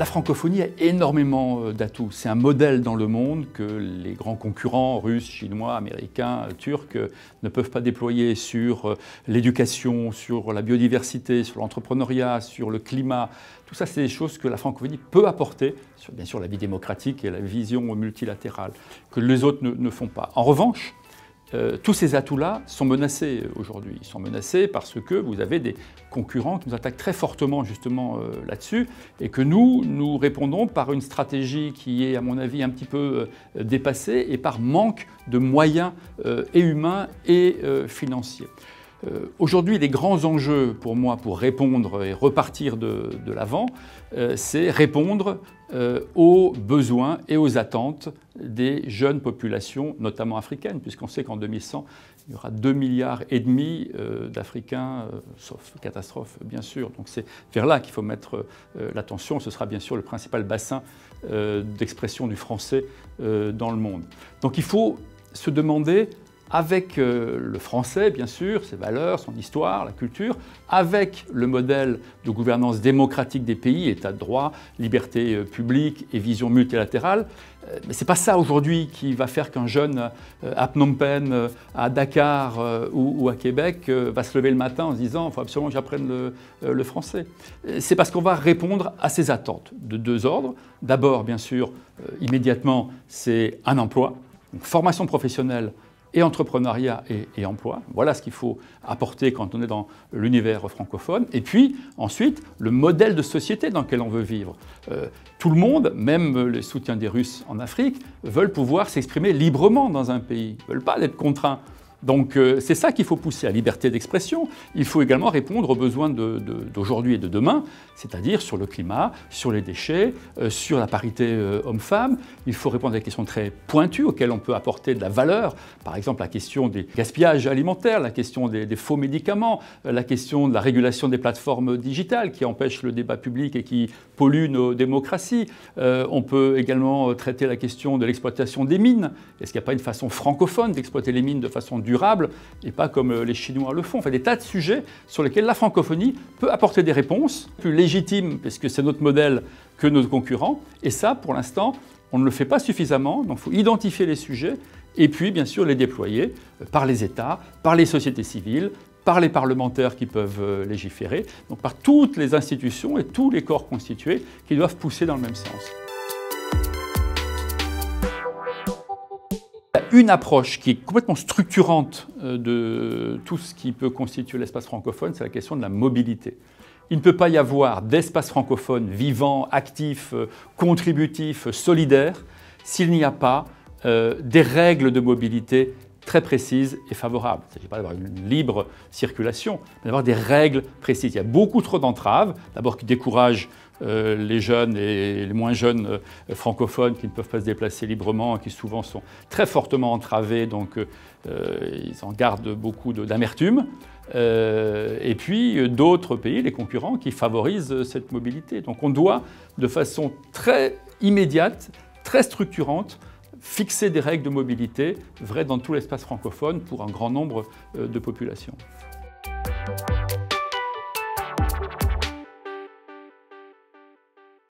La francophonie a énormément euh, d'atouts. C'est un modèle dans le monde que les grands concurrents russes, chinois, américains, turcs euh, ne peuvent pas déployer sur euh, l'éducation, sur la biodiversité, sur l'entrepreneuriat, sur le climat. Tout ça, c'est des choses que la francophonie peut apporter sur, bien sûr, la vie démocratique et la vision multilatérale, que les autres ne, font pas. En revanche, euh, tous ces atouts-là sont menacés aujourd'hui. Ils sont menacés parce que vous avez des concurrents qui nous attaquent très fortement justement euh, là-dessus et que nous, nous répondons par une stratégie qui est à mon avis un petit peu euh, dépassée et par manque de moyens et humains et financiers. Aujourd'hui, les grands enjeux pour moi pour répondre et repartir de, l'avant, c'est répondre euh, aux besoins et aux attentes des jeunes populations, notamment africaines, puisqu'on sait qu'en 2100, il y aura 2 milliards et demi d'Africains, sauf catastrophe bien sûr. Donc c'est vers là qu'il faut mettre l'attention. Ce sera bien sûr le principal bassin d'expression du français dans le monde. Donc il faut se demander avec euh, le français, bien sûr, ses valeurs, son histoire, la culture, avec le modèle de gouvernance démocratique des pays, État de droit, liberté euh, publique et vision multilatérale. Euh, mais ce n'est pas ça aujourd'hui qui va faire qu'un jeune à Phnom Penh, à Dakar ou, à Québec va se lever le matin en se disant il faut absolument que j'apprenne le, français. C'est parce qu'on va répondre à ces attentes de deux ordres. D'abord, bien sûr, immédiatement, c'est un emploi, une formation professionnelle et entrepreneuriat et, emploi. Voilà ce qu'il faut apporter quand on est dans l'univers francophone. Et puis ensuite, le modèle de société dans lequel on veut vivre. Euh, tout le monde, même les soutiens des Russes en Afrique, veulent pouvoir s'exprimer librement dans un pays, ne veulent pas être contraints. Donc euh, c'est ça qu'il faut pousser, à liberté d'expression. Il faut également répondre aux besoins d'aujourd'hui et de demain, c'est-à-dire sur le climat, sur les déchets, euh, sur la parité euh, homme-femme. Il faut répondre à des questions très pointues auxquelles on peut apporter de la valeur. Par exemple, la question des gaspillages alimentaires, la question des, des faux médicaments, la question de la régulation des plateformes digitales qui empêchent le débat public et qui polluent nos démocraties. on peut également traiter la question de l'exploitation des mines. Est-ce qu'il n'y a pas une façon francophone d'exploiter les mines de façon durable et pas comme euh, les Chinois le font. Enfin, des tas de sujets sur lesquels la francophonie peut apporter des réponses plus légitimes, puisque c'est notre modèle, que nos concurrents. Et ça, pour l'instant, on ne le fait pas suffisamment. Donc, il faut identifier les sujets et puis, bien sûr, les déployer euh, par les États, par les sociétés civiles, par les parlementaires qui peuvent euh, légiférer, donc par toutes les institutions et tous les corps constitués qui doivent pousser dans le même sens. Une approche qui est complètement structurante euh, de tout ce qui peut constituer l'espace francophone, c'est la question de la mobilité. Il ne peut pas y avoir d'espace francophone vivant, actif, euh, contributif, solidaire, s'il n'y a pas euh, des règles de mobilité très précises et favorables. Il ne s'agit pas d'avoir une libre circulation, mais d'avoir des règles précises. Il y a beaucoup trop d'entraves, d'abord qui découragent euh, les jeunes et les moins jeunes euh, francophones qui ne peuvent pas se déplacer librement, qui souvent sont très fortement entravés, donc euh, ils en gardent beaucoup d'amertume. et puis d'autres pays, les concurrents, qui favorisent cette mobilité. Donc on doit, de façon très immédiate, très structurante, fixer des règles de mobilité vraies dans tout l'espace francophone pour un grand nombre de populations.